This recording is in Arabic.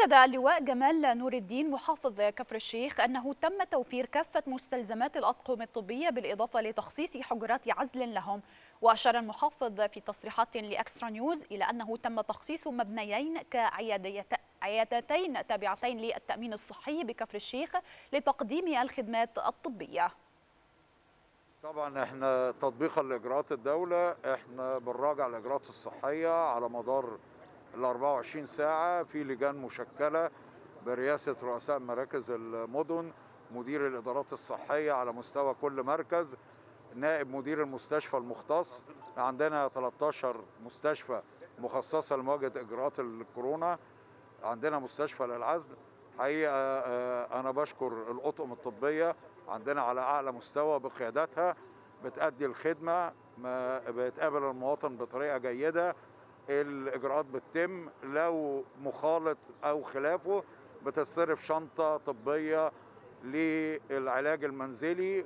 أكد اللواء جمال نور الدين محافظ كفر الشيخ أنه تم توفير كافة مستلزمات الأطقم الطبية بالإضافة لتخصيص حجرات عزل لهم. وأشار المحافظ في تصريحات لأكسترا نيوز إلى أنه تم تخصيص مبنيين كعيادتين تابعتين للتأمين الصحي بكفر الشيخ لتقديم الخدمات الطبية. طبعا إحنا تطبيقا لاجراءات الدولة إحنا بنراجع الإجراءات الصحية على مدار ال 24 ساعة في لجان مشكلة برئاسة رؤساء مراكز المدن مدير الإدارات الصحية على مستوى كل مركز نائب مدير المستشفى المختص. عندنا 13 مستشفى مخصصة لمواجهة إجراءات الكورونا. عندنا مستشفى للعزل. حقيقة أنا بشكر الأطقم الطبية. عندنا على أعلى مستوى بقيادتها بتأدي الخدمة ما بتقابل المواطن بطريقة جيدة. الإجراءات بتتم لو مخالط أو خلافه بتصرف شنطة طبية للعلاج المنزلي.